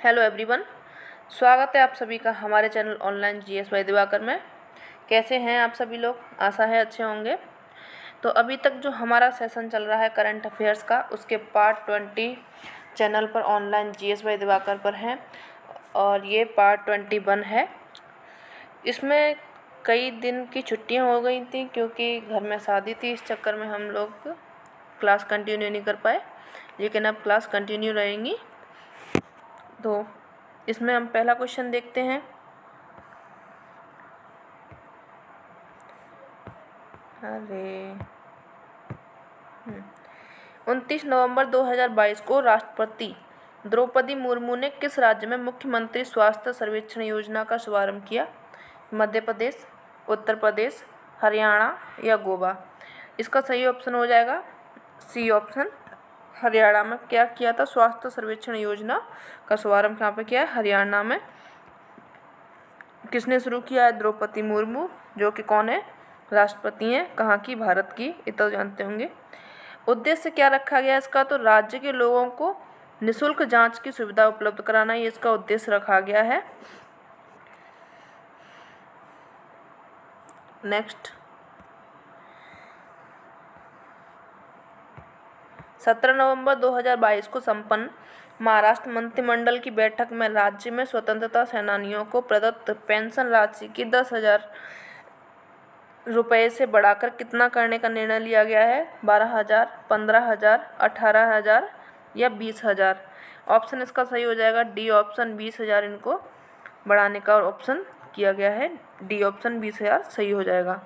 Hello everyone, स्वागत है आप सभी का हमारे channel online G S Y Divakar में। कैसे हैं आप सभी लोग? आशा है अच्छे होंगे। तो अभी तक जो हमारा सेशन चल रहा है करंट अफेयर्स का, उसके पार्ट ट्वेंटी चैनल पर online G S Y Divakar पर हैं और ये पार्ट ट्वेंटी वन है। इसमें कई दिन की छुट्टियाँ हो गई थी क्योंकि घर में शादी थी, इस चक्कर में हम लोग क्लास कंटिन्यू नहीं कर पाए, लेकिन अब क्लास कंटिन्यू रहेंगी। तो इसमें हम पहला क्वेश्चन देखते हैं। अरे। हम्म। उनतीस नवंबर 2022 को राष्ट्रपति द्रौपदी मुर्मू ने किस राज्य में मुख्यमंत्री स्वास्थ्य सर्वेक्षण योजना का शुभारंभ किया? मध्य प्रदेश, उत्तर प्रदेश, हरियाणा या गोवा? इसका सही ऑप्शन हो जाएगा सी ऑप्शन हरियाणा में क्या किया था? स्वास्थ्य सर्वेक्षण योजना का शुभारंभ कहाँ पे किया है? हरियाणा में। किसने शुरू किया है? द्रौपदी मुर्मू, जो कि कौन है? राष्ट्रपति हैं। कहाँ की? भारत की। ये तो जानते होंगे। उद्देश्य क्या रखा गया इसका? तो राज्य के लोगों को निशुल्क जाँच की सुविधा उपलब्ध कराना, ये इसका उद्देश्य रखा गया है। नेक्स्ट। सत्रह नवंबर 2022 को संपन्न महाराष्ट्र मंत्रिमंडल की बैठक में राज्य में स्वतंत्रता सेनानियों को प्रदत्त पेंशन राशि की दस हज़ार रुपये से बढ़ाकर कितना करने का निर्णय लिया गया है? बारह हज़ार, पंद्रह हज़ार, अठारह हज़ार या बीस हज़ार? ऑप्शन इसका सही हो जाएगा, डी ऑप्शन बीस हज़ार इनको बढ़ाने का ऑप्शन किया गया है, डी ऑप्शन बीस हज़ार सही हो जाएगा।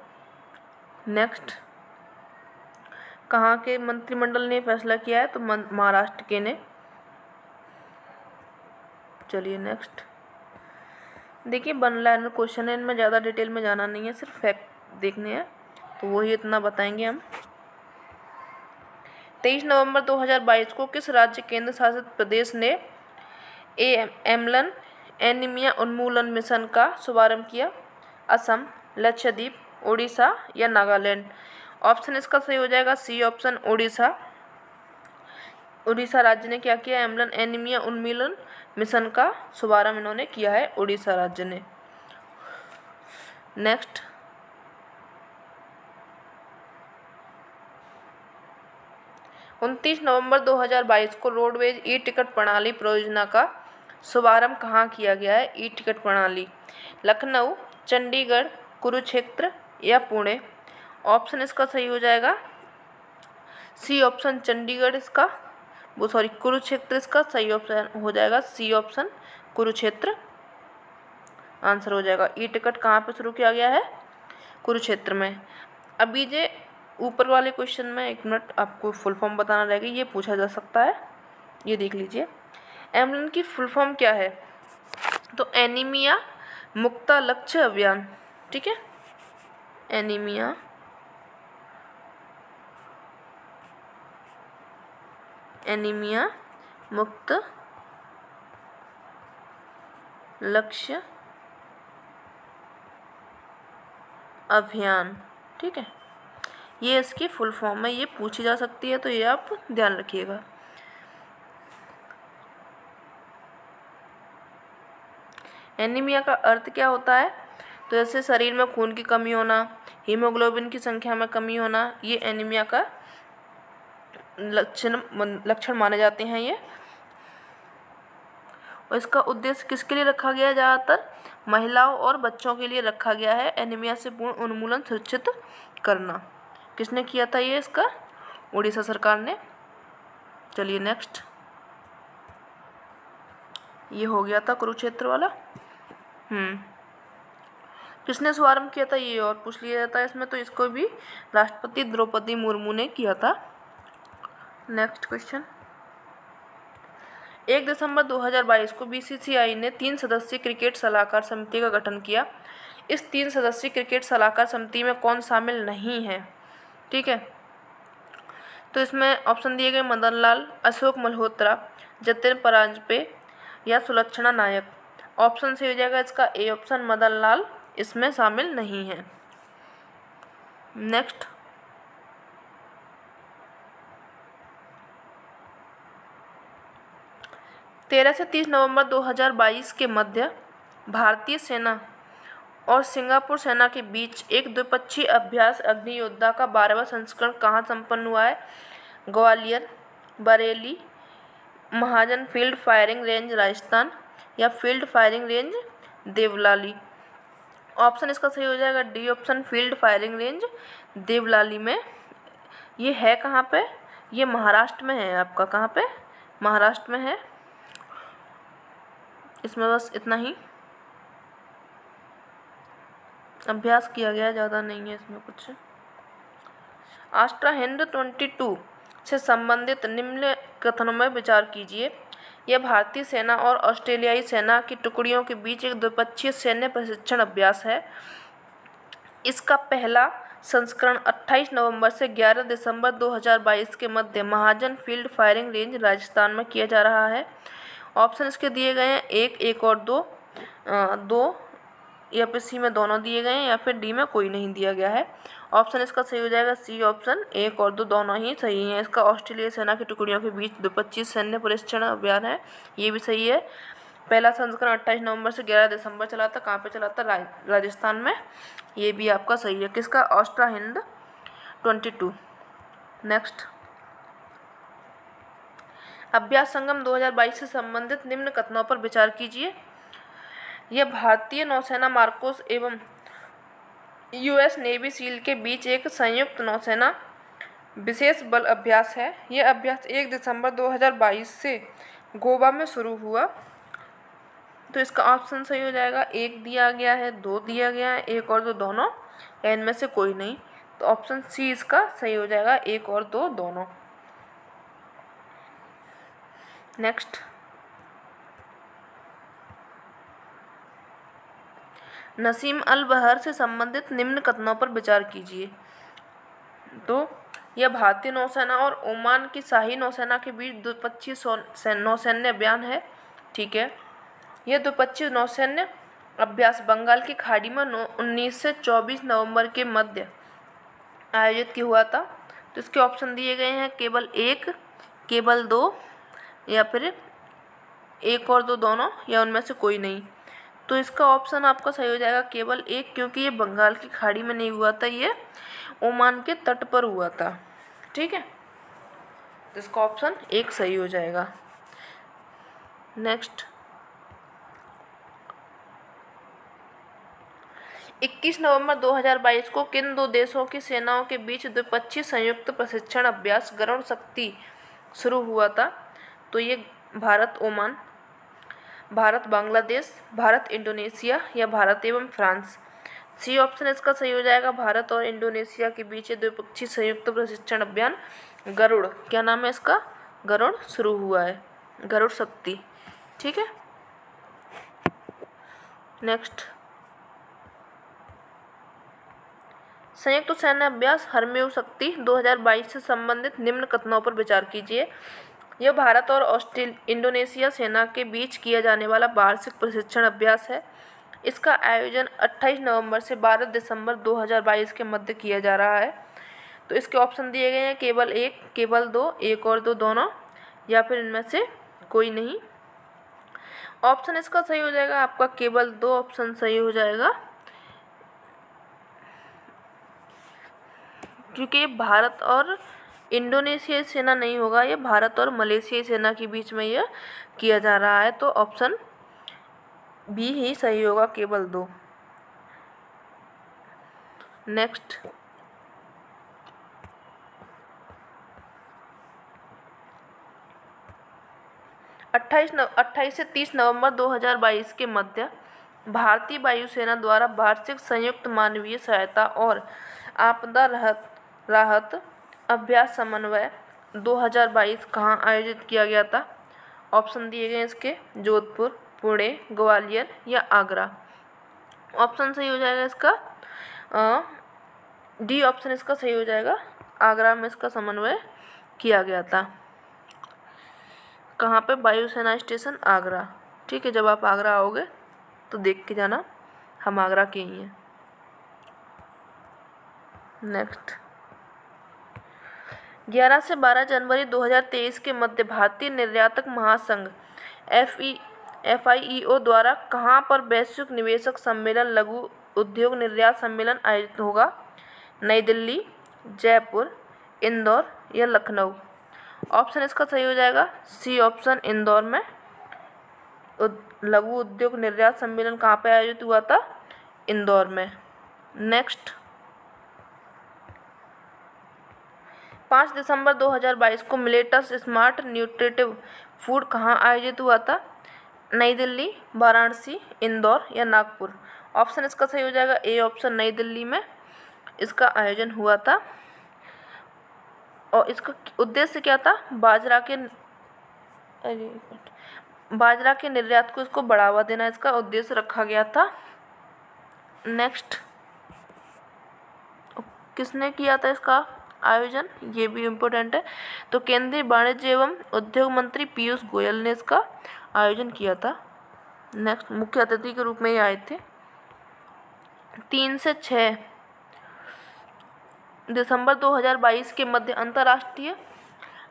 नेक्स्ट। कहाँ के मंत्रिमंडल ने फैसला किया है? तो महाराष्ट्र के ने। चलिए नेक्स्ट देखिए वन लाइन क्वेश्चन है, इनमें ज़्यादा डिटेल में जाना नहीं है, सिर्फ़ फैक्ट देखने हैं। तो वही इतना बताएँगे हम। तेईस नवंबर 2022 को किस राज्य केंद्र शासित प्रदेश ने ए, एमलन एनीमिया उन्मूलन मिशन का शुभारंभ किया? असम, लक्षद्वीप उड़ीसा या नागालैंड? ऑप्शन इसका सही हो जाएगा, सी ऑप्शन उड़ीसा उड़ीसा राज्य ने क्या किया एमलन एनीमिया उन्मूलन मिशन का शुभारंभ इन्होंने किया है उड़ीसा राज्य ने। नेक्स्ट। उनतीस नवंबर 2022 को रोडवेज़ ई टिकट प्रणाली परियोजना का शुभारंभ कहाँ किया गया है? ई टिकट प्रणाली, लखनऊ, चंडीगढ़, कुरुक्षेत्र या पुणे। ऑप्शन इसका सही हो जाएगा। सी ऑप्शन चंडीगढ़ इसका, वो सॉरी कुरुक्षेत्र इसका सही ऑप्शन हो जाएगा। सी ऑप्शन कुरुक्षेत्र आंसर हो जाएगा। ई टिकट कहाँ पे शुरू किया गया है? कुरुक्षेत्र में। अभी जे ऊपर वाले क्वेश्चन में एक मिनट आपको फुल फॉर्म बताना रहेगा, ये पूछा जा सकता है। ये देख लीजिए। एमलन की फुल फॉर्म क्या है? तो एनीमिया मुक्ता लक्ष्य अभियान, ठीक है? एनीमिया एनीमिया मुक्त लक्ष्य अभियान, ठीक है? ये इसकी फुल फॉर्म है, ये पूछी जा सकती है तो ये आप ध्यान रखिएगा। एनीमिया का अर्थ क्या होता है? तो जैसे शरीर में खून की कमी होना, हीमोग्लोबिन की संख्या में कमी होना, ये एनीमिया का लक्षण लक्षण माने जाते हैं ये। और इसका उद्देश्य किसके लिए रखा गया है? ज़्यादातर महिलाओं और बच्चों के लिए रखा गया है एनीमिया से पूर्ण उन्मूलन सुरक्षित करना। किसने किया था ये इसका? उड़ीसा सरकार ने। चलिए नेक्स्ट ये हो गया था कुरुक्षेत्र वाला। हम्म। किसने शुभारंभ किया था? ये और पूछ लिया जाता है इसमें तो इसको भी राष्ट्रपति द्रौपदी मुर्मू ने किया था। नेक्स्ट क्वेश्चन एक दिसंबर 2022 को बीसीसीआई ने तीन सदस्यीय क्रिकेट सलाहकार समिति का गठन किया। इस तीन सदस्यीय क्रिकेट सलाहकार समिति में कौन शामिल नहीं है? ठीक है? तो इसमें ऑप्शन दिए गए मदन लाल अशोक मल्होत्रा, जतिन परांजपे या सुलक्षणा नायक। ऑप्शन से हो जाएगा इसका ए ऑप्शन मदन लाल इसमें शामिल नहीं है। नेक्स्ट तेरह से तीस नवंबर 2022 के मध्य, भारतीय सेना और सिंगापुर सेना के बीच एक द्विपक्षीय अभ्यास अग्नि योद्धा का बारहवा संस्करण कहाँ संपन्न हुआ है? Gwalior, Bareilly, Mahajan field firing range Rajasthan या field firing range Devlali? Option इसका सही हो जाएगा D, option field firing range Devlali में। ये है कहाँ पे? ये महाराष्ट्र में है आपका। कहाँ पे? महाराष्ट्र में है। इसमें बस इतना ही। अभ्यास किया गया, ज़्यादा नहीं है इसमें कुछ। आस्ट्रा हिंद ट्वेंटी टू से संबंधित निम्न कथनों में विचार कीजिए। यह भारतीय सेना और ऑस्ट्रेलियाई सेना की टुकड़ियों के बीच एक द्विपक्षीय सैन्य प्रशिक्षण अभ्यास है। इसका पहला संस्करण 28 नवंबर से 11 दिसंबर 2022 के मध्य Mahajan field firing range Rajasthan में किया जा रहा है। ऑप्शन इसके दिए गए हैं एक एक और दो आ, दो या फिर सी में दोनों दिए गए हैं या फिर डी में कोई नहीं दिया गया है। ऑप्शन इसका सही हो जाएगा सी ऑप्शन एक और दो दोनों ही सही हैं। इसका ऑस्ट्रेलिया सेना की टुकड़ियों के बीच दो पच्चीस सैन्य परीक्षण अभियान है ये भी सही है। पहला संस्करण अट्ठाईस नवंबर से ग्यारह दिसंबर चला था कहाँ पे चला था? राजस्थान में। ये भी आपका सही है। किसका? Austra Hind twenty two. Next अभ्यास संगम 2022 से संबंधित निम्न कथनों पर विचार कीजिए। यह भारतीय नौसेना मार्कोस एवं यूएस नेवी सील के बीच एक संयुक्त नौसेना विशेष बल अभ्यास है। यह अभ्यास एक दिसंबर 2022 से गोवा में शुरू हुआ। तो इसका ऑप्शन सही हो जाएगा। एक दिया गया है, दो दिया गया है, एक और दो दोनों। इनमें से कोई नहीं। तो ऑप्शन सी इसका सही हो जाएगा। एक और दो दोनों। नेक्स्ट नसीम अल बहर से संबंधित निम्न कथनों पर विचार कीजिए। तो यह भारतीय नौसेना और ओमान की शाही नौसेना के बीच द्विपक्षीय नौसैन्य अभियान है। ठीक है। यह द्विपक्षीय नौसैन्य अभ्यास बंगाल की खाड़ी में उन्नीस से चौबीस नवंबर के मध्य आयोजित किया हुआ था। तो इसके ऑप्शन दिए गए हैं केवल एक, केवल दो या फिर एक और दो दोनों, या उनमें से कोई नहीं। तो इसका ऑप्शन आपका सही हो जाएगा केवल एक, क्योंकि ये बंगाल की खाड़ी में नहीं हुआ था, ये ओमान के तट पर हुआ था। ठीक है? तो इसका ऑप्शन एक सही हो जाएगा। नेक्स्ट 21 नवंबर 2022 को किन दो देशों की सेनाओं के बीच द्विपक्षीय संयुक्त प्रशिक्षण अभ्यास गरुण शक्ति शुरू हुआ था? तो ये भारत, ओमान, भारत, बांग्लादेश, भारत, इंडोनेशिया या भारत एवं फ्रांस। सी ऑप्शन इसका सही हो जाएगा। भारत और इंडोनेशिया के बीच द्विपक्षीय संयुक्त प्रशिक्षण अभियान गरुड़। क्या नाम है इसका? गरुड़ शुरू हुआ है। गरुड़ शक्ति। ठीक है? नेक्स्ट संयुक्त सैन्य अभ्यास हरमेव शक्ति 2022 से संबंधित निम्न कथनों पर विचार कीजिए। यह भारत और ऑस्ट्रेल इंडोनेशिया सेना के बीच किया जाने वाला वार्षिक प्रशिक्षण अभ्यास है। इसका आयोजन 28 नवंबर से 12 दिसंबर 2022 के मध्य किया जा रहा है। तो इसके ऑप्शन दिए गए हैं केवल एक, केवल दो, एक और दो दोनों, या फिर इनमें से कोई नहीं। ऑप्शन इसका सही हो जाएगा, आपका केवल दो ऑप्शन सही हो जाएगा। क्योंकि भारत और इंडोनेशियाई सेना नहीं होगा, ये भारत और मलेशियाई सेना के बीच में यह किया जा रहा है तो ऑप्शन बी ही सही होगा, केवल दो। नेक्स्ट। अट्ठाईस अट्ठाईस से तीस नवंबर 2022 के मध्य भारतीय वायुसेना द्वारा वार्षिक संयुक्त मानवीय सहायता और आपदा राहत राहत अभ्यास समन्वय 2022 कहाँ आयोजित किया गया था? ऑप्शन दिए गए इसके, जोधपुर, पुणे, ग्वालियर या आगरा। ऑप्शन सही हो जाएगा इसका डी ऑप्शन इसका सही हो जाएगा। आगरा में इसका समन्वय किया गया था। कहाँ पे? वायुसेना स्टेशन, आगरा। ठीक है, जब आप आगरा आओगे तो देख के जाना, हम आगरा के ही हैं। नेक्स्ट। 11 से 12 जनवरी 2023 के मध्य भारतीय निर्यातक महासंघ एफ़ ई एफ़ आई ई ओ द्वारा कहाँ पर वैश्विक निवेशक सम्मेलन, लघु उद्योग निर्यात सम्मेलन आयोजित होगा? नई दिल्ली, जयपुर, इंदौर या लखनऊ? ऑप्शन इसका सही हो जाएगा। सी ऑप्शन, इंदौर में। लघु उद्योग निर्यात सम्मेलन कहाँ पर आयोजित हुआ था? इंदौर में। नेक्स्ट। पाँच दिसंबर 2022 को मिलेटस स्मार्ट न्यूट्रिटिव फ़ूड कहाँ आयोजित हुआ था? नई दिल्ली, वाराणसी, इंदौर या नागपुर? ऑप्शन इसका सही हो जाएगा। ए ऑप्शन नई दिल्ली में इसका आयोजन हुआ था। और इसका उद्देश्य क्या था? बाजरा के बाजरा के निर्यात को इसको बढ़ावा देना इसका उद्देश्य रखा गया था। नेक्स्ट। किसने किया था इसका? आयोजन, ये भी इम्पोर्टेंट है। तो केंद्रीय वाणिज्य एवं उद्योग मंत्री पीयूष गोयल ने इसका आयोजन किया था। नेक्स्ट मुख्य अतिथि के रूप में ये आए थे। तीन से छः दिसंबर 2022 के मध्य अंतर्राष्ट्रीय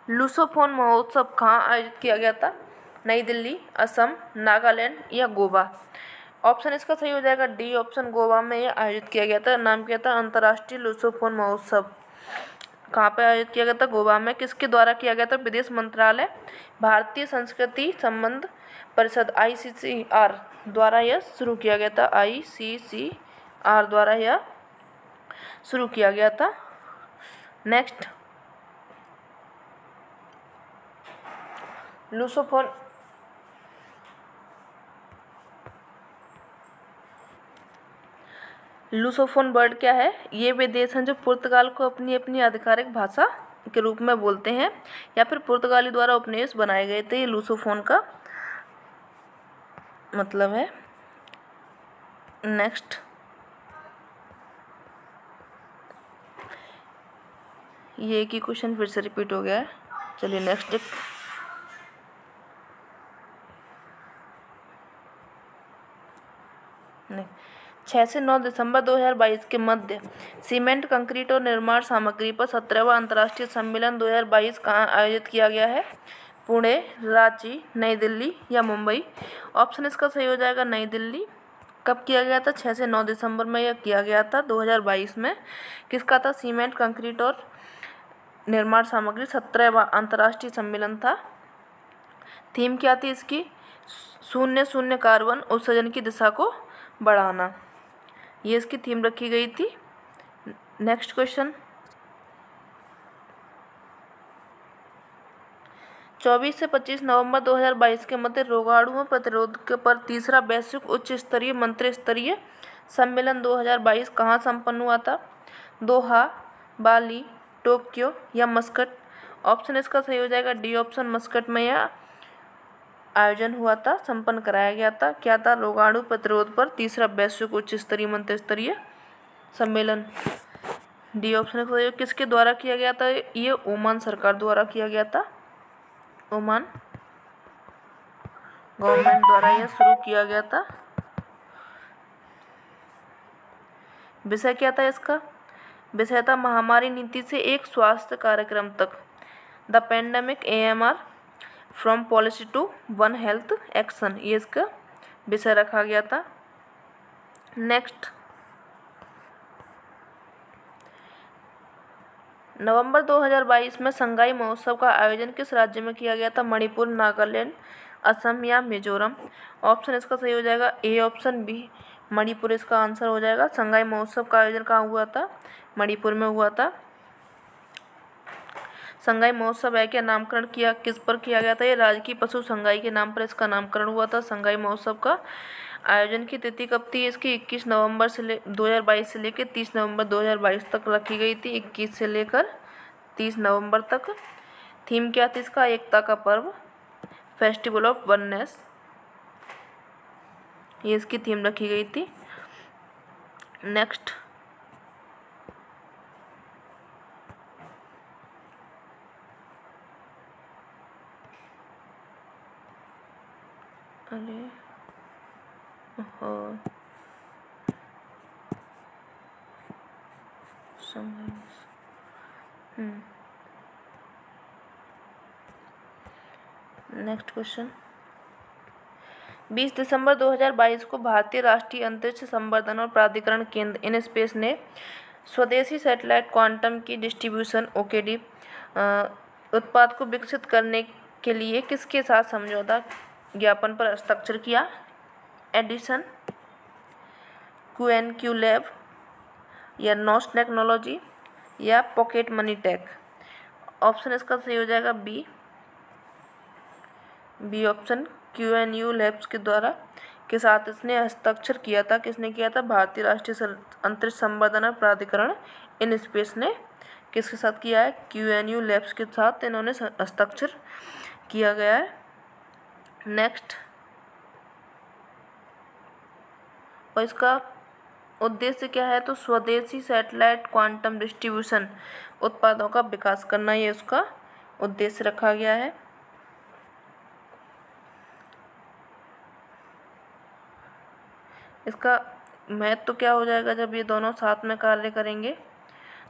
लूसोफोन महोत्सव, कहाँ आयोजित किया गया था? नई दिल्ली, असम, नागालैंड या गोवा? ऑप्शन इसका सही हो जाएगा डी ऑप्शन गोवा में यह आयोजित किया गया था। नाम क्या था अंतर्राष्ट्रीय लूसोफोन महोत्सव। कहाँ पर आयोजित किया गया था? गोवा में। किसके द्वारा किया गया था? विदेश मंत्रालय, भारतीय संस्कृति संबंध परिषद आईसीसीआर द्वारा यह शुरू किया गया था। आईसीसीआर द्वारा यह शुरू किया गया था। नेक्स्ट। लूसोफोन लूसोफोन वर्ड क्या है? ये वे देश हैं जो पुर्तगाल को अपनी अपनी आधिकारिक भाषा के रूप में बोलते हैं, या फिर पुर्तगाली द्वारा उपनिवेश बनाए गए थे ये लूसोफोन का। मतलब है। नेक्स्ट ये एक ही क्वेश्चन फिर से रिपीट हो गया है। चलिए नेक्स्ट एक नहीं छः से नौ दिसंबर 2022 के मध्य, सीमेंट, कंक्रीट और निर्माण सामग्री पर सत्रहवा अंतर्राष्ट्रीय सम्मेलन 2022 कहाँ आयोजित किया गया है? पुणे, रांची, नई दिल्ली या मुंबई? ऑप्शन इसका सही हो जाएगा, नई दिल्ली। कब किया गया था? छः से नौ दिसंबर में यह किया गया था 2022 में। किसका था? सीमेंट, कंक्रीट और निर्माण सामग्री, सत्रहवा अंतर्राष्ट्रीय सम्मेलन था। थीम क्या थी इसकी? शून्य शून्य कार्बन उत्सर्जन की दिशा को बढ़ाना। ये इसकी थीम रखी गई थी। नेक्स्ट क्वेश्चन चौबीस से पच्चीस नवंबर 2022 के मध्य रोगाणु प्रतिरोध के पर तीसरा वैश्विक उच्च स्तरीय मंत्री स्तरीय सम्मेलन 2022 कहाँ संपन्न हुआ था? दोहा, बाली, टोक्यो या मस्कट? ऑप्शन इसका सही हो जाएगा डी ऑप्शन मस्कट में यह आयोजन हुआ था, संपन्न कराया गया था। क्या था? रोगाणु प्रतिरोध पर तीसरा वैश्विक उच्च स्तरीय मंत्री स्तरीय सम्मेलन। डी ऑप्शन का किसके द्वारा किया गया था? ये ओमान सरकार द्वारा किया गया था। ओमान गवर्नमेंट द्वारा यह शुरू किया गया था। विषय क्या था इसका? विषय था महामारी नीति से एक स्वास्थ्य कार्यक्रम तक। The pandemic A M R from policy to one health action ये इसका विषय रखा गया था। नेक्स्ट नवंबर 2022 में संगाई महोत्सव का आयोजन किस राज्य में किया गया था? मणिपुर, नागालैंड, असम या मिजोरम? ऑप्शन इसका सही हो जाएगा। ए ऑप्शन बी मणिपुर इसका आंसर हो जाएगा। संगाई महोत्सव का आयोजन कहाँ हुआ था? मणिपुर में हुआ था। संगाई महोत्सव है, क्या नामकरण किया, किस पर किया गया था? ये राजकीय पशु संगाई के नाम पर इसका नामकरण हुआ था, संगाई महोत्सव का आयोजन की तिथि कब थी? इसकी 21 नवंबर से ले 2022 से लेकर 30 नवंबर 2022 तक रखी गई थी। 21 से लेकर 30 नवंबर तक। थीम क्या थी इसका? एकता का पर्व, फेस्टिवल ऑफ़ वननेस। ये इसकी थीम रखी गई थी। नेक्स्ट अरे हाँ नेक्स्ट क्वेश्चन। बीस दिसंबर 2022 को भारतीय राष्ट्रीय अंतरिक्ष संवर्धन और प्राधिकरण केंद्र इन स्पेस ने स्वदेशी satellite quantum key distribution, QKD उत्पाद को विकसित करने के लिए किसके साथ समझौता ज्ञापन पर हस्ताक्षर किया? Edison Q N Q lab या नॉस टेक्नोलॉजी या पॉकेट मनी टेक? ऑप्शन इसका सही हो जाएगा B B option, Q N U labs के द्वारा, के साथ इसने हस्ताक्षर किया था। किसने किया था? भारतीय राष्ट्रीय अंतरिक्ष संवर्धन प्राधिकरण। इन स्पेस ने किसके साथ किया है? क्यू एन यू लैब्स के साथ इन्होंने हस्ताक्षर किया गया है। नेक्स्ट। और इसका उद्देश्य क्या है? तो स्वदेशी सैटेलाइट क्वांटम डिस्ट्रीब्यूशन, उत्पादों का विकास करना, ये उसका उद्देश्य रखा गया है। इसका महत्व तो क्या हो जाएगा जब ये दोनों साथ में कार्य करेंगे?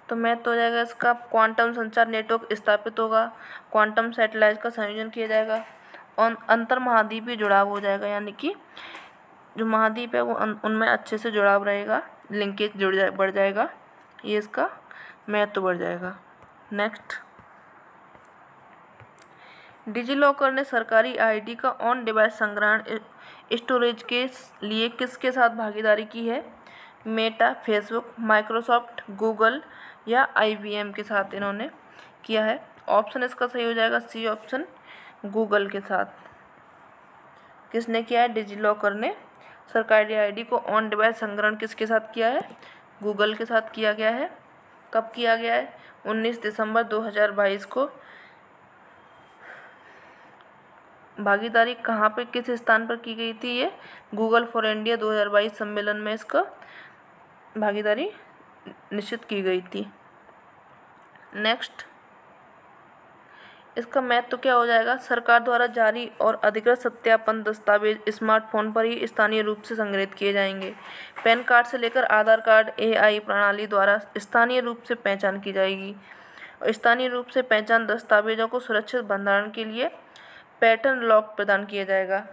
तो महत्व हो जाएगा इसका क्वांटम संचार नेटवर्क स्थापित होगा क्वांटम सैटेलाइट का संयोजन किया जाएगा, और अंतर महाद्वीपीय जुड़ाव हो जाएगा, यानी कि जो महाद्वीप है वो उनमें अच्छे से जुड़ाव रहेगा लिंकेज जुड़ जाए बढ़ जाएगा, ये इसका महत्व तो बढ़ जाएगा। नेक्स्ट डिजीलॉकर ने सरकारी आईडी का ऑन डिवाइस संग्रहण स्टोरेज के लिए किसके साथ भागीदारी की है? मेटा, फेसबुक, माइक्रोसॉफ्ट, गूगल या आईबीएम के साथ इन्होंने किया है। ऑप्शन इसका सही हो जाएगा सी ऑप्शन, गूगल के साथ। किसने किया है? डिजीलॉकर ने। सरकारी आईडी को ऑन डिवाइस संग्रहण किसके साथ किया है? गूगल के साथ किया गया है। कब किया गया है? 19 दिसंबर 2022 को। भागीदारी कहाँ पर किस स्थान पर की गई थी ये? गूगल फॉर इंडिया 2022 सम्मेलन में इसका भागीदारी निश्चित की गई थी। नेक्स्ट। इसका महत्व तो क्या हो जाएगा? सरकार द्वारा जारी और अधिकृत सत्यापन दस्तावेज़ स्मार्टफ़ोन पर ही स्थानीय रूप से संग्रहित किए जाएँगे। पैन कार्ड से लेकर आधार कार्ड, एआई प्रणाली द्वारा स्थानीय रूप से पहचान की जाएगी। और स्थानीय रूप से पहचान दस्तावेजों को सुरक्षित भंडारण के लिए पैटर्न लॉक प्रदान किया जाएगा।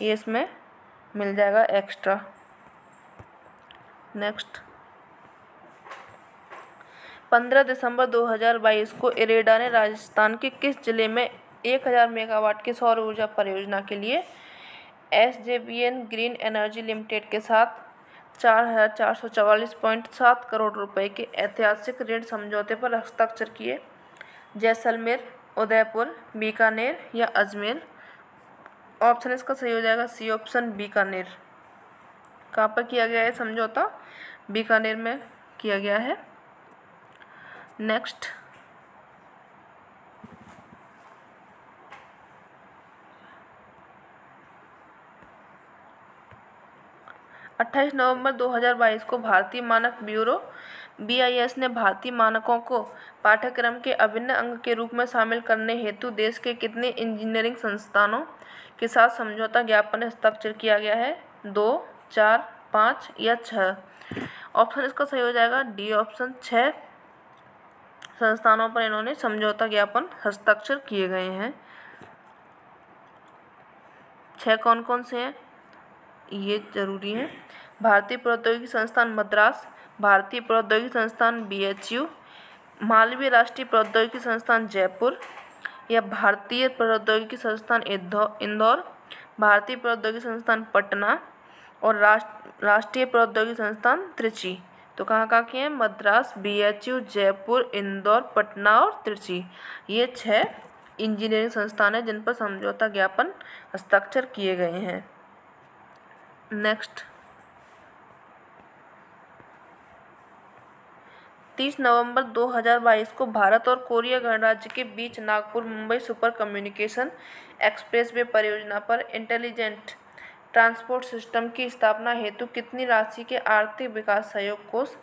ये इसमें मिल जाएगा एक्स्ट्रा। नेक्स्ट। पंद्रह दिसंबर 2022 को इरेडा ने राजस्थान के किस ज़िले में 1000 मेगावाट की सौर ऊर्जा परियोजना के लिए S J B N green energy limited के साथ चार हज़ार चार सौ चवालीस पॉइंट सात करोड़ रुपए के ऐतिहासिक ऋण समझौते पर हस्ताक्षर किए। जैसलमेर उदयपुर, बीकानेर या अजमेर। ऑप्शन इसका सही हो जाएगा सी, ऑप्शन बीकानेर। कहाँ पर किया गया है समझौता बीकानेर में किया गया है। नेक्स्ट। अट्ठाईस नवंबर 2022 को भारतीय मानक ब्यूरो बीआईएस ने भारतीय मानकों को पाठ्यक्रम के अभिन्न अंग के रूप में शामिल करने हेतु देश के कितने इंजीनियरिंग संस्थानों के साथ समझौता ज्ञापन हस्ताक्षर किया गया है? दो, चार, पाँच या छः ऑप्शन इसका सही हो जाएगा। डी ऑप्शन छः संस्थानों पर इन्होंने समझौता ज्ञापन हस्ताक्षर किए गए हैं। छह कौन कौन से हैं? ये ज़रूरी है। भारतीय प्रौद्योगिकी संस्थान मद्रास, भारतीय प्रौद्योगिकी संस्थान बीएचयू, मालवीय राष्ट्रीय प्रौद्योगिकी संस्थान जयपुर या भारतीय प्रौद्योगिकी संस्थान इंदौर, भारतीय प्रौद्योगिकी संस्थान पटना और राष्ट्र, राष्ट्रीय प्रौद्योगिकी संस्थान त्रिची। तो कहाँ कहाँ के हैं? मद्रास, बीएचयू, जयपुर, इंदौर, पटना और त्रिची। ये छः इंजीनियरिंग संस्थान हैं जिन पर समझौता ज्ञापन हस्ताक्षर किए गए हैं। नेक्स्ट तीस नवंबर 2022 को भारत और कोरिया गणराज्य के बीच Nagpur Mumbai super communication expressway परियोजना पर इंटेलिजेंट ट्रांसपोर्ट सिस्टम की स्थापना हेतु कितनी राशि के आर्थिक विकास सहयोग कोष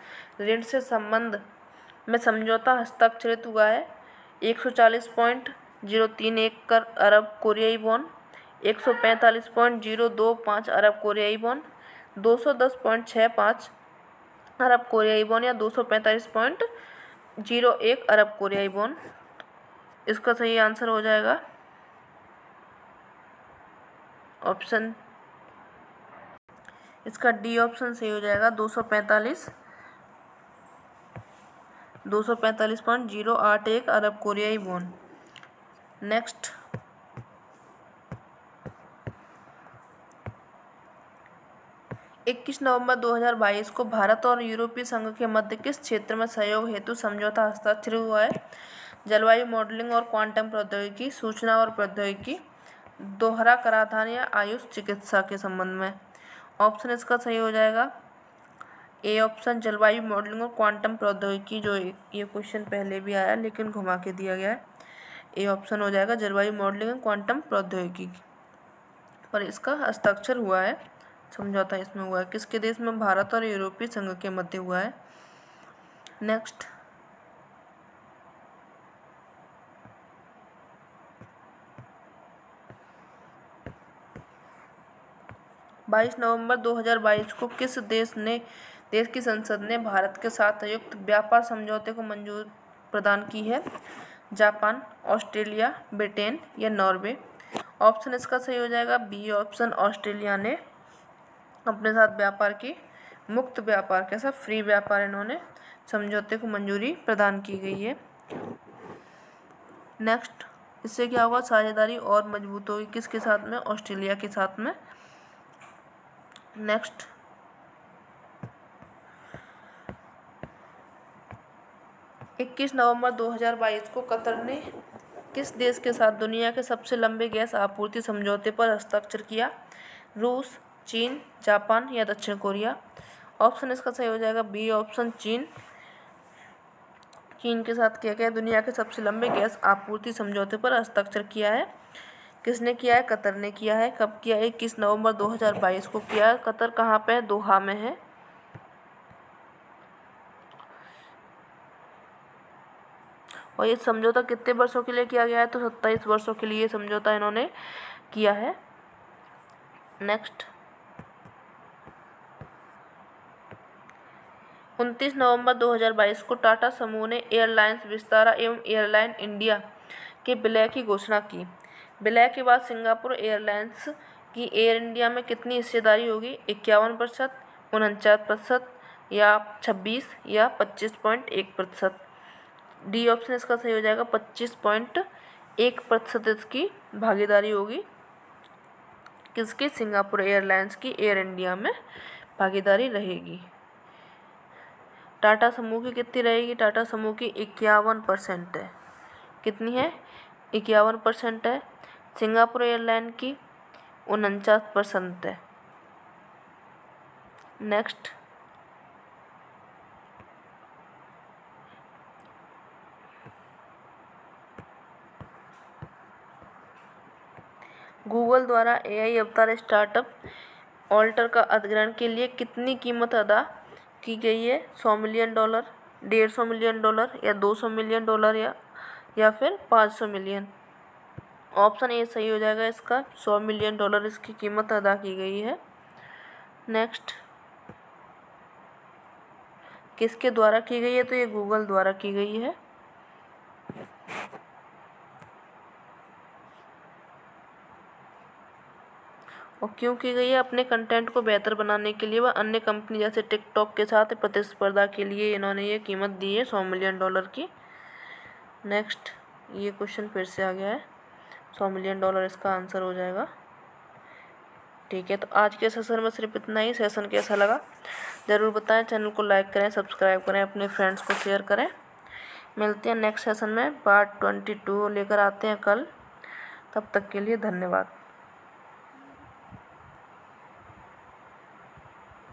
ऋण से संबंध में समझौता हस्ताक्षरित हुआ है? एक सौ चालीस पॉइंट ज़ीरो तीन एक कर अरब कोरियाई बॉन एक सौ पैंतालीस पॉइंट ज़ीरो दो पाँच अरब कोरियाई बॉन, दो सौ दस पॉइंट छः पाँच अरब कोरियाई बॉन या दो सौ पैंतालीस पॉइंट ज़ीरो एक अरब कोरियाई बॉन। इसका सही आंसर हो जाएगा ऑप्शन। इसका डी ऑप्शन सही हो जाएगा दो सौ पैंतालीस, दो सौ पैंतालीस पॉइंट ज़ीरो आठ एक अरब कोरियाई बोन। नेक्स्ट। इक्कीस नवंबर 2022 को भारत और यूरोपीय संघ के मध्य किस क्षेत्र में सहयोग हेतु समझौता हस्ताक्षर हुआ है? जलवायु मॉडलिंग और क्वांटम प्रौद्योगिकी, सूचना और प्रौद्योगिकी, दोहरा कराधान या आयुष चिकित्सा के संबंध में? ऑप्शन इसका सही हो जाएगा। ए ऑप्शन, जलवायु मॉडलिंग और क्वांटम प्रौद्योगिकी, जो ये क्वेश्चन पहले भी आया लेकिन घुमा के दिया गया है। ए ऑप्शन हो जाएगा, जलवायु मॉडलिंग और क्वांटम प्रौद्योगिकी। पर इसका हस्ताक्षर हुआ है। समझौता इसमें हुआ है। किसके देश में भारत और यूरोपीय संघ के मध्य हुआ है? नेक्स्ट बाईस नवंबर 2022 को किस देश ने, देश की संसद ने भारत के साथ संयुक्त व्यापार समझौते को मंजूर प्रदान की है? जापान, ऑस्ट्रेलिया, ब्रिटेन या नॉर्वे? ऑप्शन इसका सही हो जाएगा। बी, ऑप्शन ऑस्ट्रेलिया ने अपने साथ व्यापार की, मुक्त व्यापार कैसा फ्री व्यापार इन्होंने समझौते को मंजूरी प्रदान की गई है। नेक्स्ट इससे क्या होगा साझेदारी और मज़बूत होगी किसके साथ में? ऑस्ट्रेलिया के साथ में। नेक्स्ट इक्कीस नवंबर 2022 को कतर ने किस देश के साथ दुनिया के सबसे लंबे गैस आपूर्ति समझौते पर हस्ताक्षर किया? रूस चीन, जापान या दक्षिण कोरिया। ऑप्शन इसका सही हो जाएगा बी, ऑप्शन चीन। चीन के साथ किया गया दुनिया के सबसे लंबे गैस आपूर्ति समझौते पर हस्ताक्षर किया है। किसने किया है? कतर ने किया है। कब किया है? इक्कीस नवंबर 2022 को किया है। कतर कहाँ पे है? दोहा में है। और ये समझौता कितने वर्षों के लिए किया गया है? तो सत्ताईस वर्षों के लिए समझौता इन्होंने किया है। नेक्स्ट। उनतीस नवंबर 2022 को टाटा समूह ने एयरलाइंस, विस्तारा एवं एयरलाइन इंडिया के विलय की घोषणा की। विलय के बाद सिंगापुर एयरलाइंस की एयर इंडिया में कितनी हिस्सेदारी होगी? इक्यावन प्रतिशत, उनचास प्रतिशत, या छब्बीस या पच्चीस पॉइंट एक प्रतिशत। डी ऑप्शन इसका सही हो जाएगा, पच्चीस पॉइंट एक प्रतिशत इसकी भागीदारी होगी। किसकी? सिंगापुर एयरलाइंस की एयर इंडिया में भागीदारी रहेगी। टाटा समूह की कितनी रहेगी? टाटा समूह की इक्यावन परसेंट है। कितनी है? इक्यावन परसेंट है। सिंगापुर एयरलाइन की उनचास परसेंट है। नेक्स्ट। गूगल द्वारा एआई अवतार स्टार्टअप ऑल्टर का अधिग्रहण के लिए कितनी कीमत अदा की गई है सौ मिलियन डॉलर, डेढ़ सौ मिलियन डॉलर या दो सौ मिलियन डॉलर या या फिर पाँच सौ मिलियन। ऑप्शन ए सही हो जाएगा इसका, सौ मिलियन डॉलर इसकी कीमत अदा की गई है। नेक्स्ट, किसके द्वारा की गई है? तो ये गूगल द्वारा की गई है। और क्यों की गई है? अपने कंटेंट को बेहतर बनाने के लिए व अन्य कंपनी जैसे टिकटॉक के साथ प्रतिस्पर्धा के लिए इन्होंने ये कीमत दी है सौ मिलियन डॉलर की। नेक्स्ट ये क्वेश्चन फिर से आ गया है। सौ मिलियन डॉलर इसका आंसर हो जाएगा। ठीक है तो आज के सेशन में सिर्फ़ इतना ही। सेशन कैसा लगा? ज़रूर बताएँ। चैनल को लाइक करें सब्सक्राइब करें, अपने फ्रेंड्स को शेयर करें। मिलते हैं नेक्स्ट सेशन में पार्ट ट्वेंटी टू लेकर आते हैं कल। तब तक के लिए धन्यवाद।